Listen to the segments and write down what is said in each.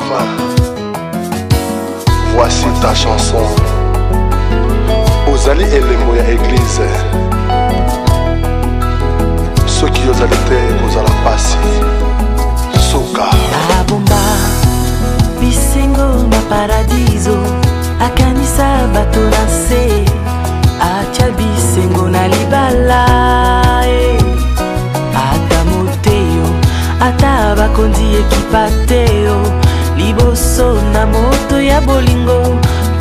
femme, voici ta chanson. ozali elembo ya eglize soki ozali te kozala pasi suka abomba bisengo na paradiso akanisa bato na nse atya bisengo na libala e ata moteo ata bakondi ekipa teo liboso na moto ya bolingo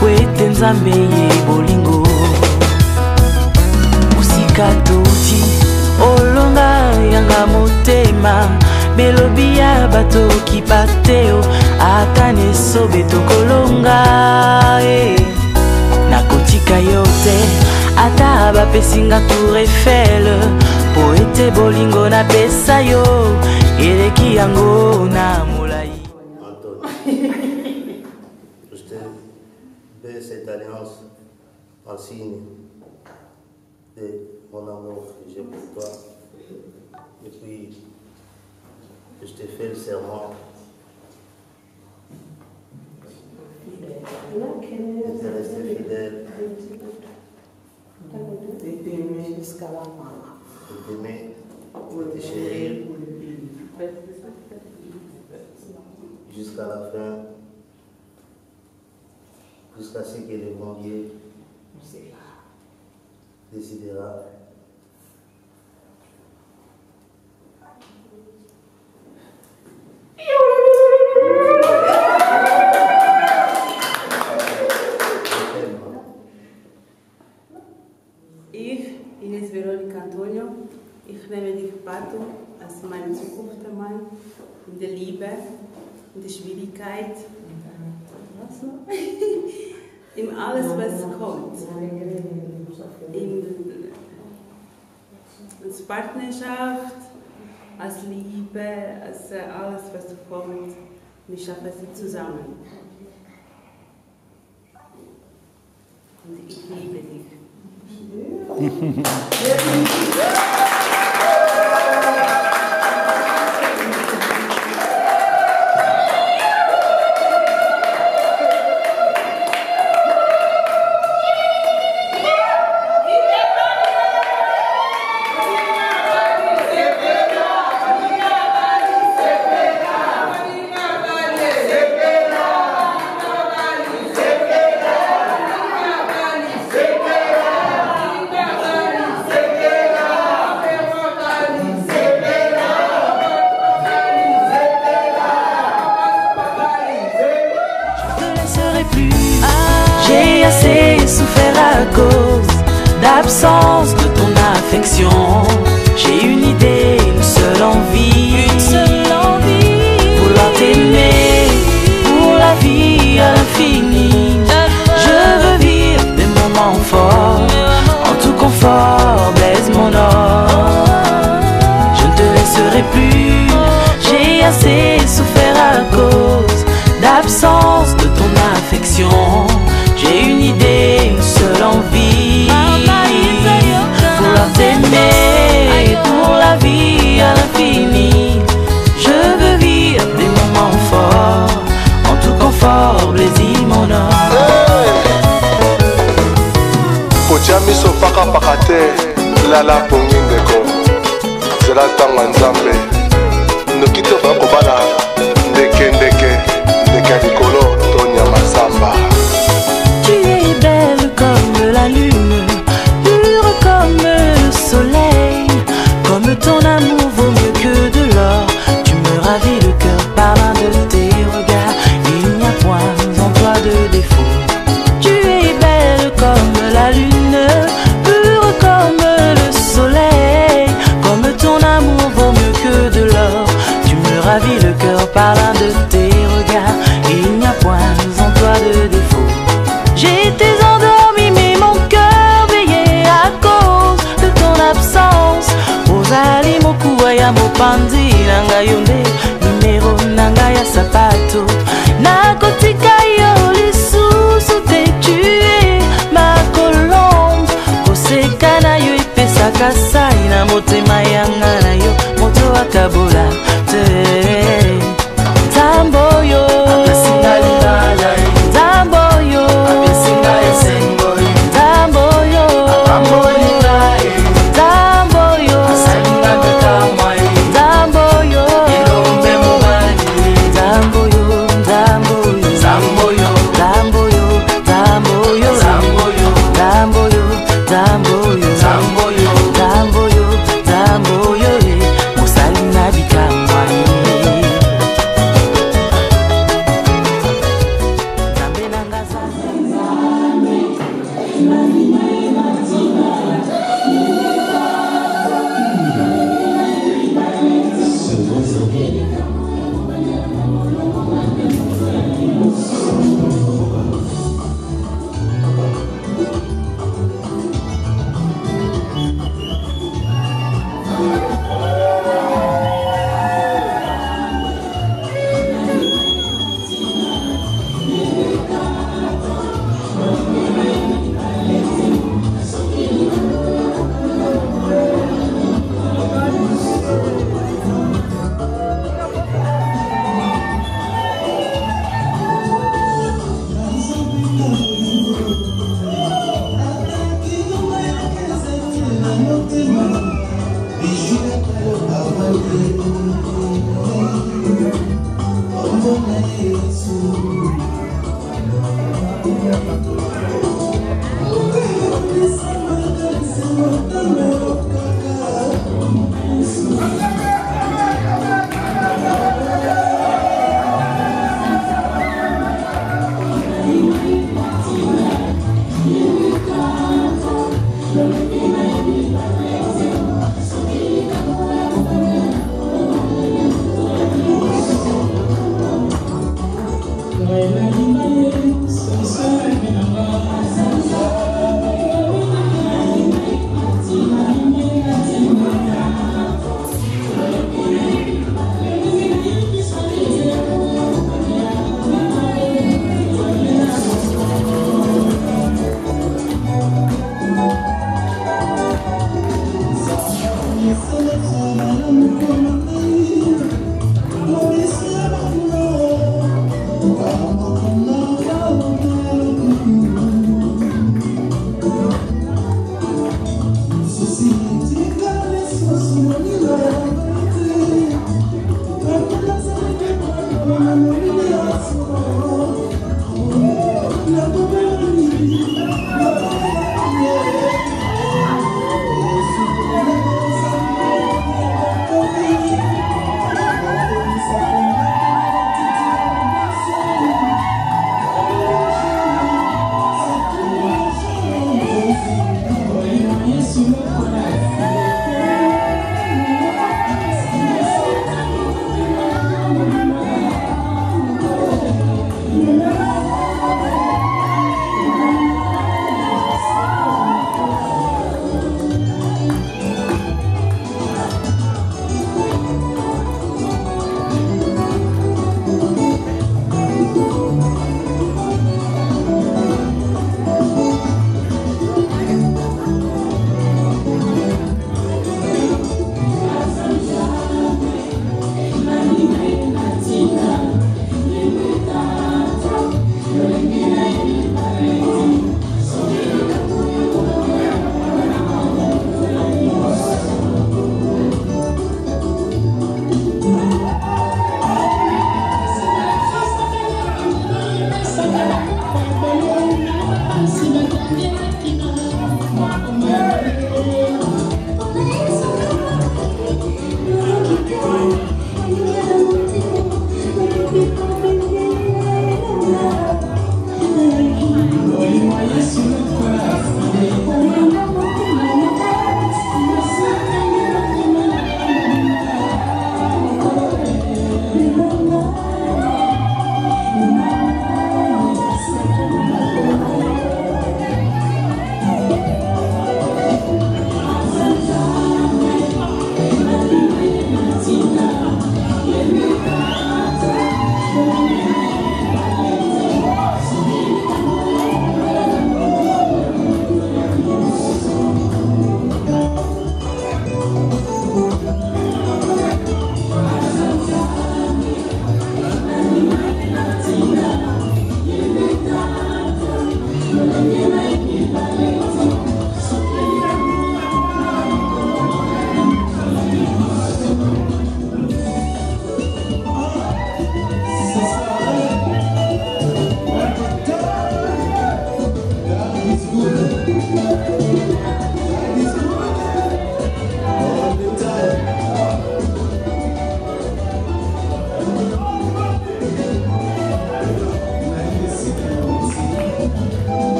po ete nzambe ye bolingo mosika touti olonga yanga motema belobi ya bato okiba te ata nesobe tokolonga e eh. nakotika yo te ata bapesinga tour efele po ete bolingo napesa yo eleki yango na mo Fais le serment. fidèle. jusqu'à la jusqu'à la fin, jusqu'à ce que le bon Dieu décidera Ich, Ines Veronika Antonio, ich nehme dich, Pato, als meinen zukünftigen Mann in der Liebe, in der Schwierigkeit, in alles, was kommt, in, in Partnerschaft, als Liebe, als äh, alles, was kommt. Wir schaffen sie zusammen. Und ich liebe dich. bandit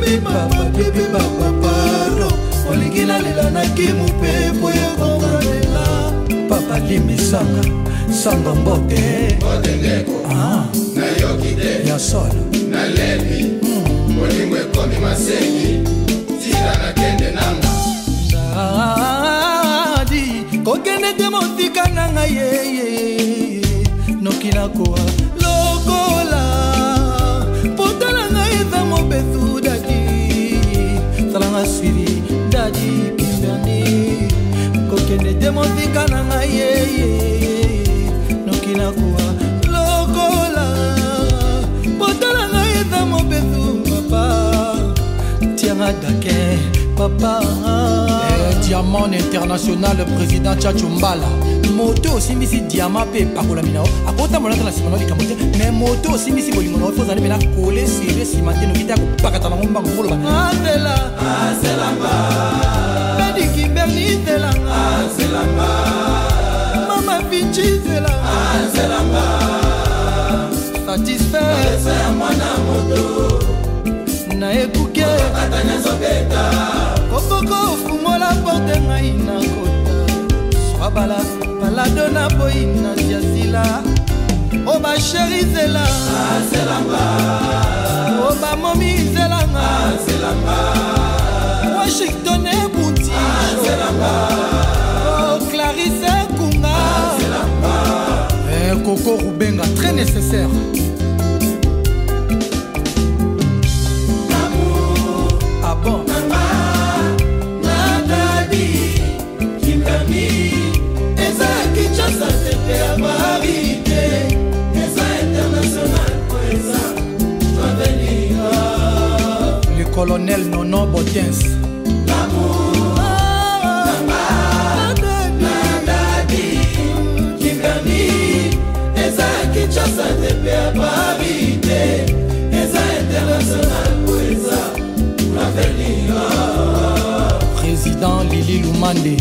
bebe papa bebe papa pardon olingi nalela naki mopepo ya kokolela papa limisanga sanga mbote nayoki ah, te ya solo naleli olingo ekomi masengi tika nakende nanga zadi kokende te motika na ngai yeye noki nakoa lokola maladi kimberli kokende te mofika na ngai yeye nokila kuwa lokola potala ngai eza mobesu papa tianga dake papa eh, diamant international président chachumbala moto osimbisi diama mpe epakolami nao akotambola ata na nsima nao likambo te mai moto osimbisi bolingo nao mpozali mpe na kole sere nsima te noki te akopakata nango mbango koloba anzela anzelanga bediki berni nzela anzelanga mama vinci nzela anzelanga satisfait ya mwana moto na ekuke kata nyonso beta kokoko ofungola porte ngai nakota swabala balado na boyi na ziazila o basheri zela o bamomi zelanga washington ebuti o clarise kunga koko eh, rubenga très nécessaire ah bon colonel nono botiens kinshasa te mpe ya pari te eza international po eza la président lili lumande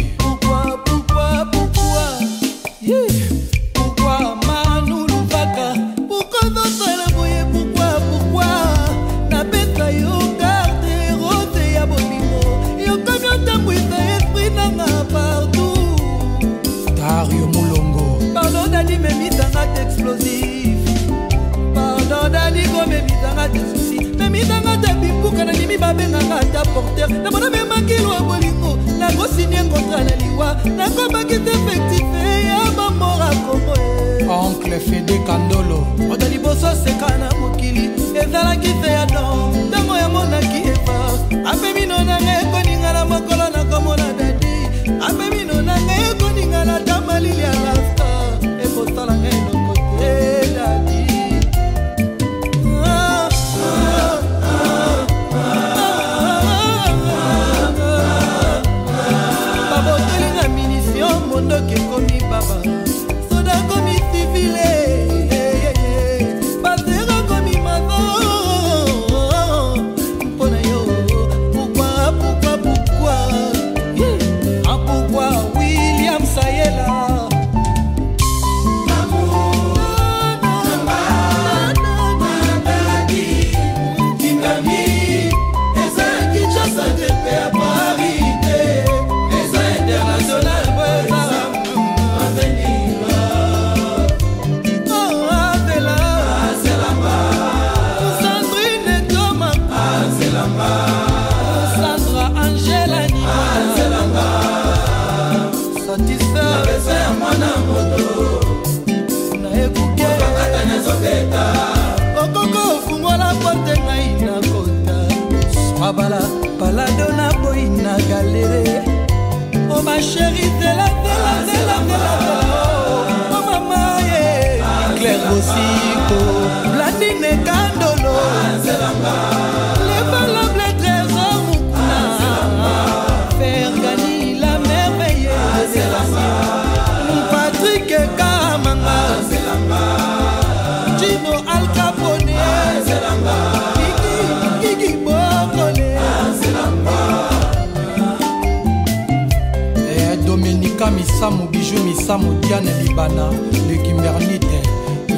vincent modiane libana de kimbernite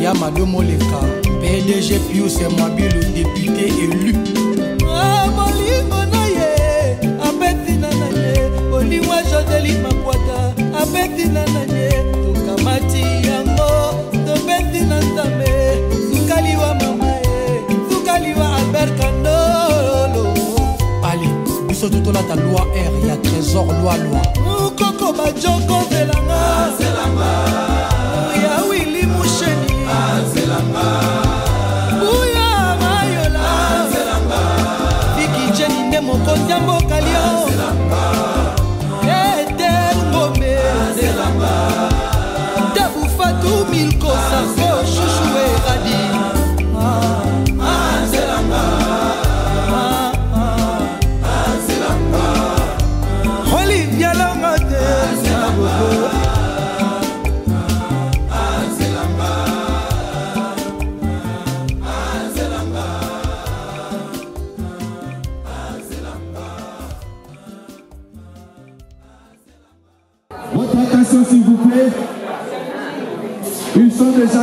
ya madomoleka pdg pius mwabilu député élu bolingo ah, na ye abetina na ye olingwa jodeli mabwata abetina na ye tokamati yango tobetina ntame sukaliwa mama e sukaliwa albert kandolo ale biso totolata loi r ya trésor loi loi mokoko bajoko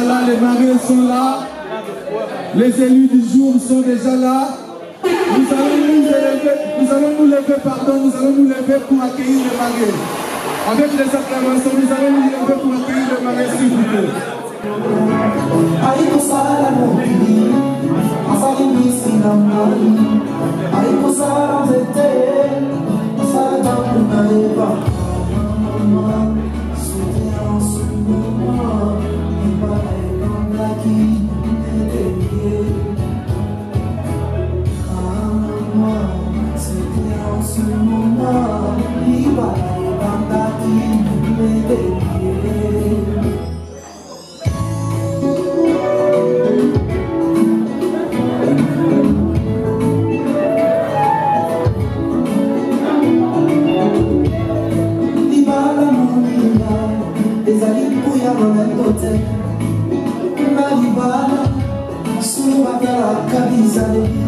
là, les mariés sont là, les élus du jour sont déjà là. Nous allons nous lever, nous allons nous lever, pardon, nous allons nous lever pour accueillir les mariés. Avec les acclamations, nous allons nous lever pour accueillir les marins, s'il vous plaît. momento te nalibala solo bakalaka bizane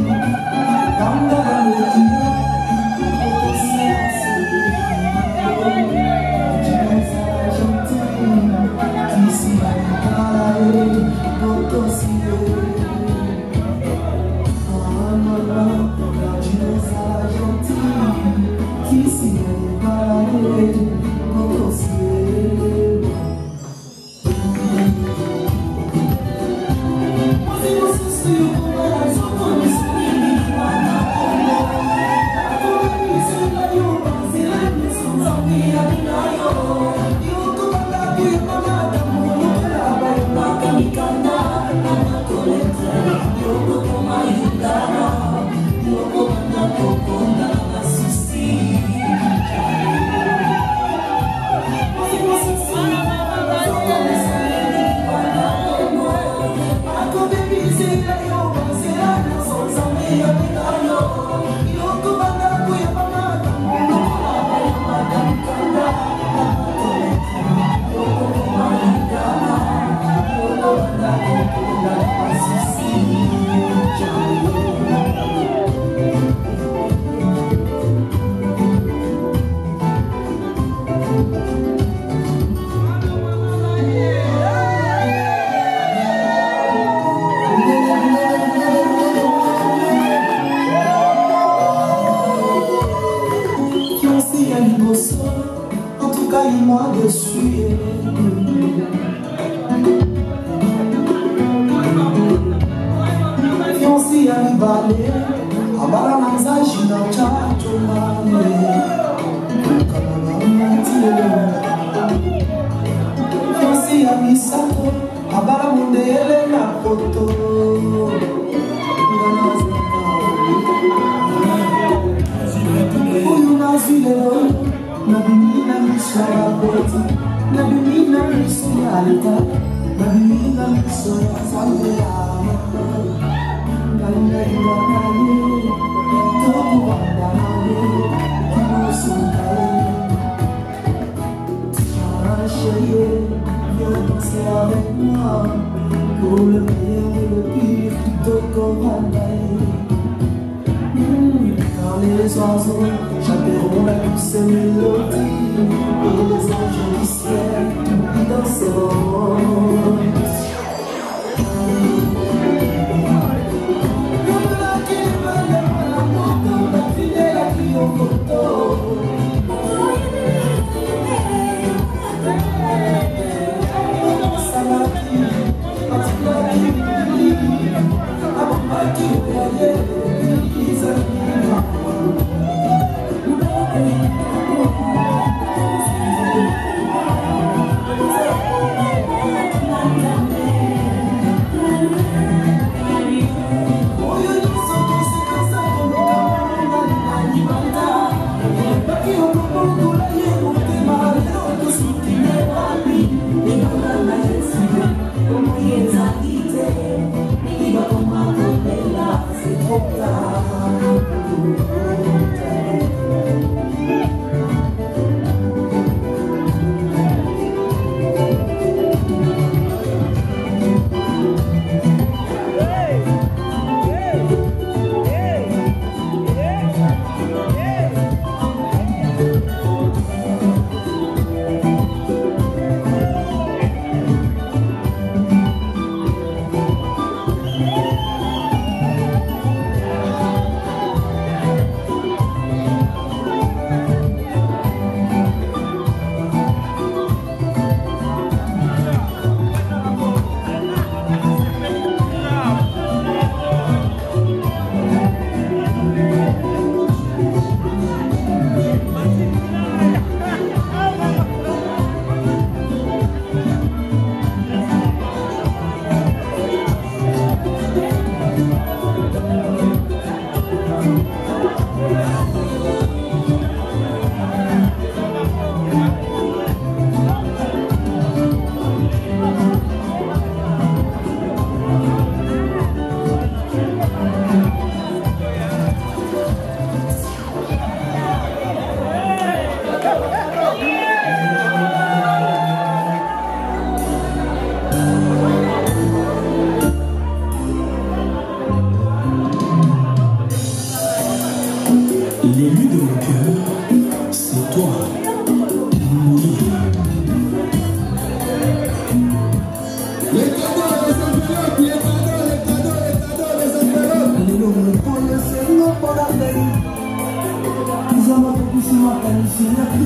See that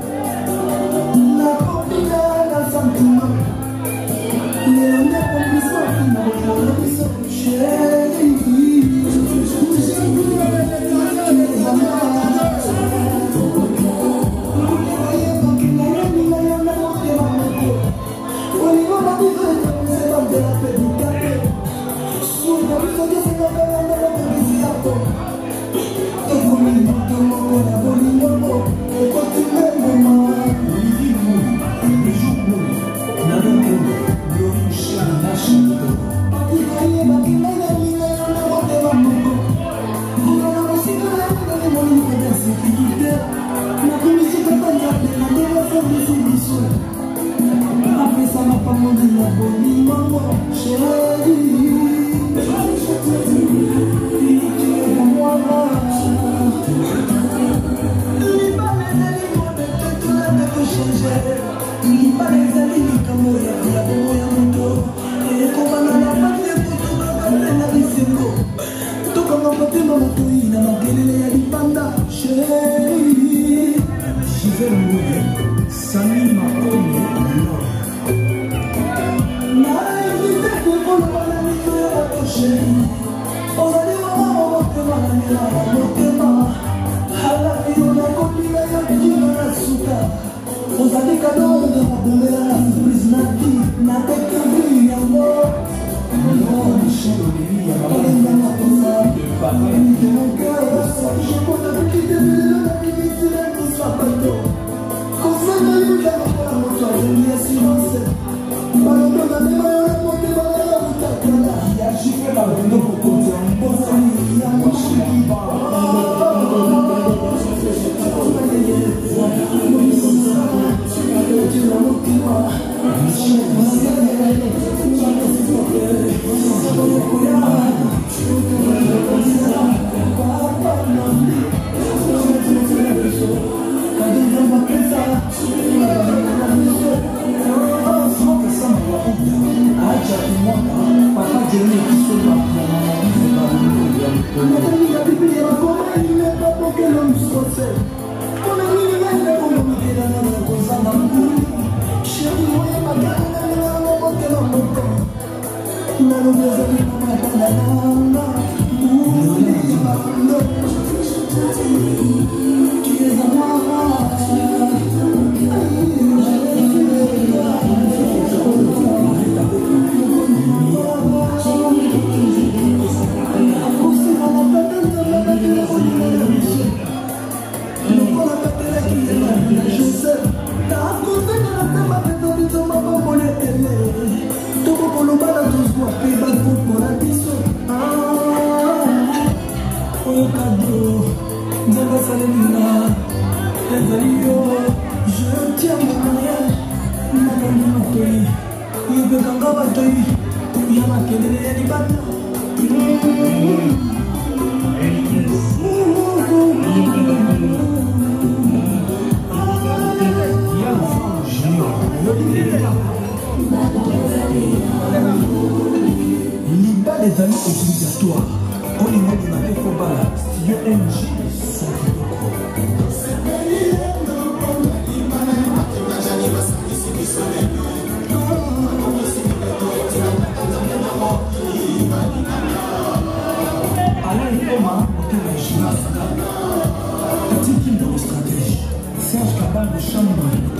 piece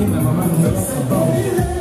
I'm gonna mama you about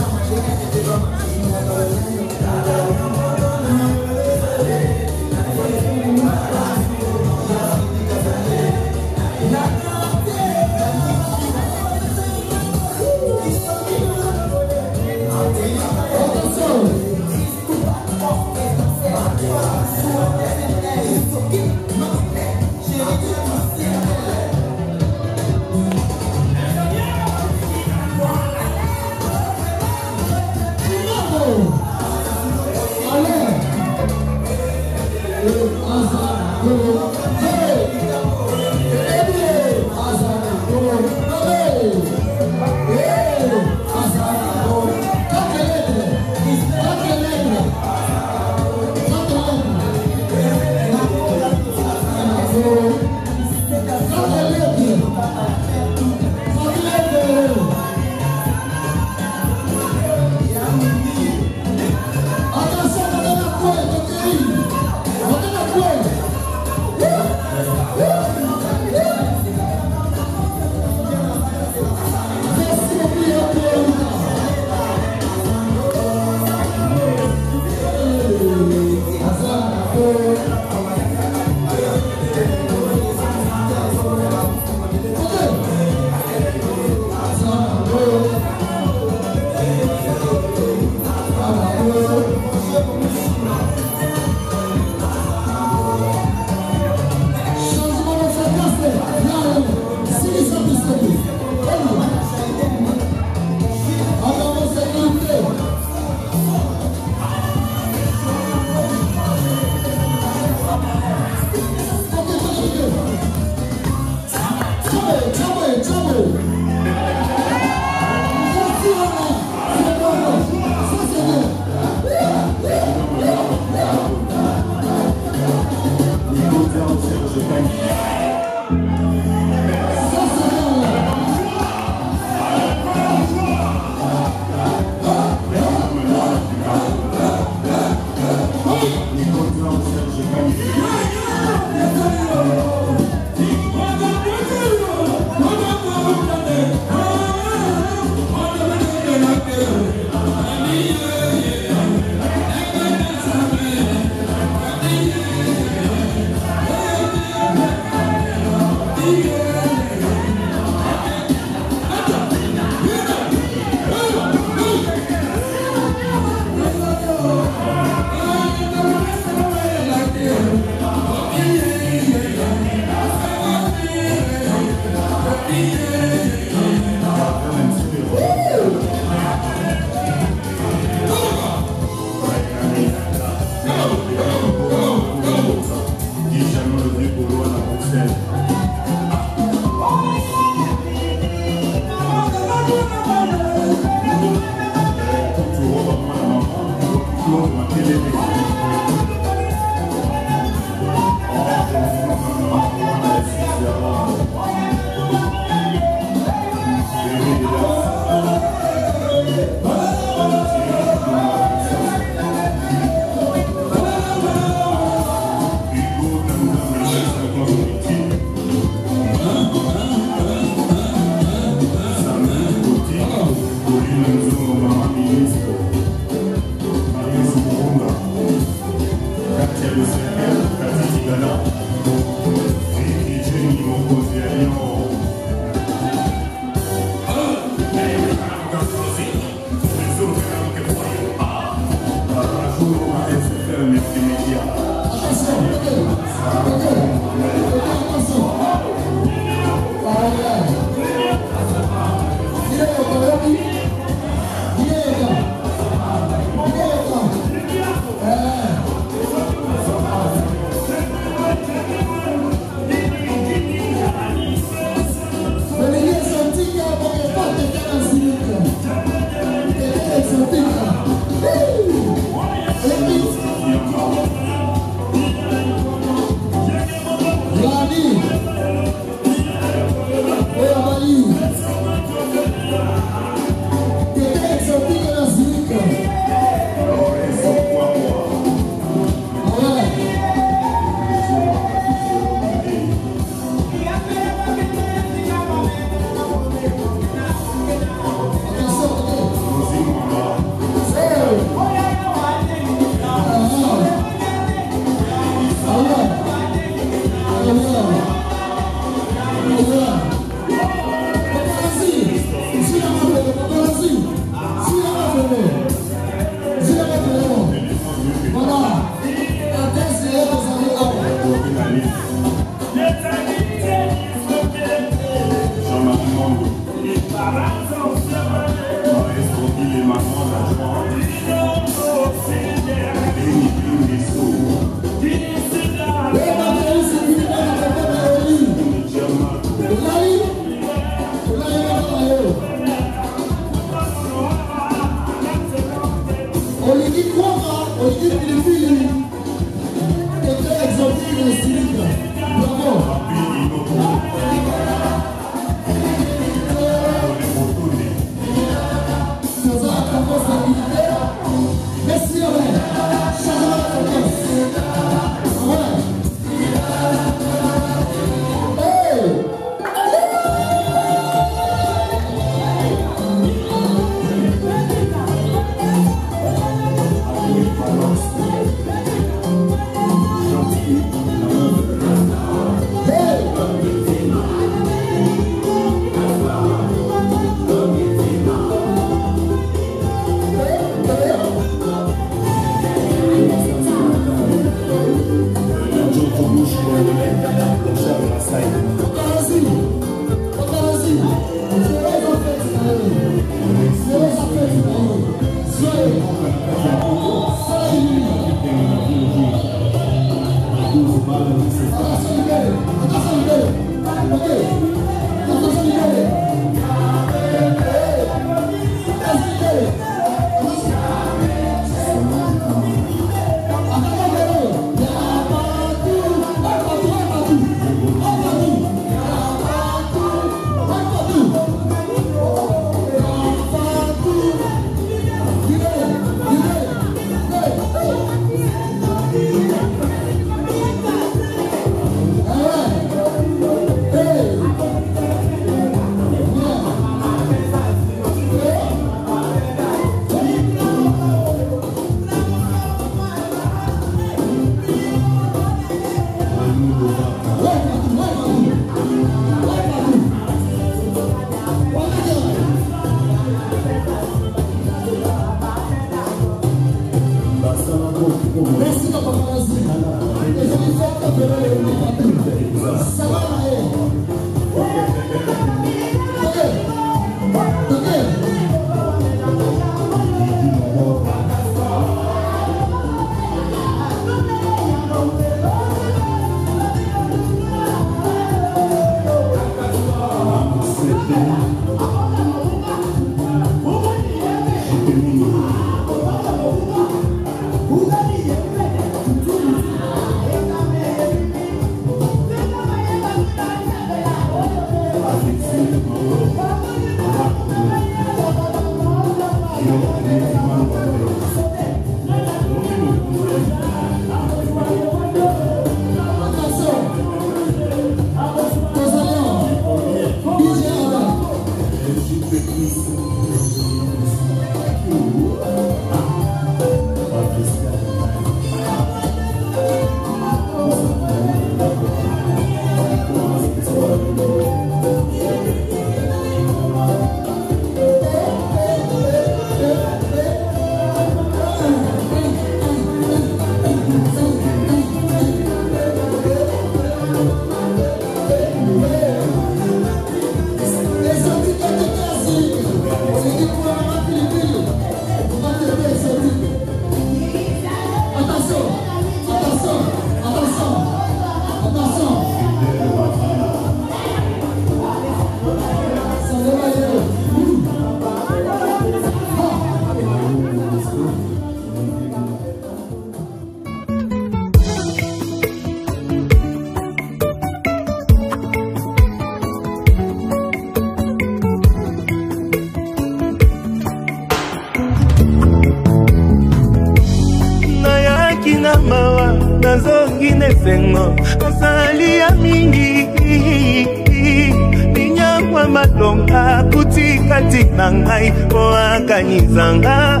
kozanga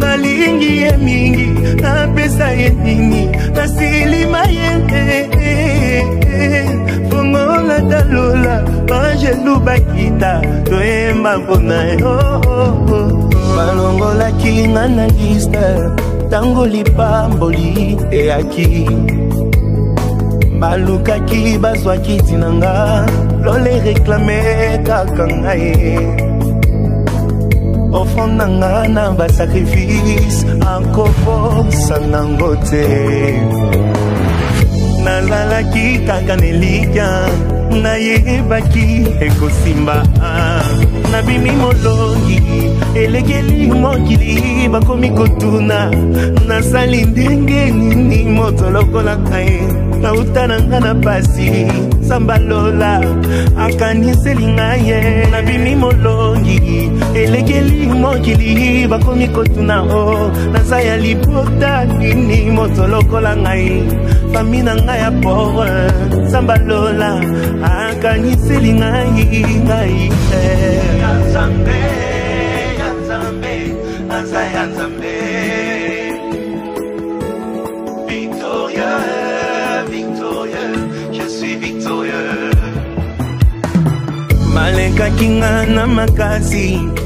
balingi ye mingi napesa ye nini nasilima ye te fongola talola angelu bakita toyemba mpona yo balongolaki nga na liste ntango lipamboli eyaki balukaki bazwaki ntina nga lole reklame kaka ngai offrande na nga na basacrifice akokosa nango te nalalaki kaka nelika nayebaki ekosimba nabimi molongi elekeli mokili bakomi kotuna nasali ndenge nini moto lokolaka ye nauta na nga na pasi sambalola akaniseli ngai ye nabimi molongi elekeli mokili bakomi kotuna o naza ya libota nini moto lokola ngai fami na ngai ya pore sambalola akaniseli ngai ngai ya nzambe ya nzambe aza ya nzambe nayoki nga na makasi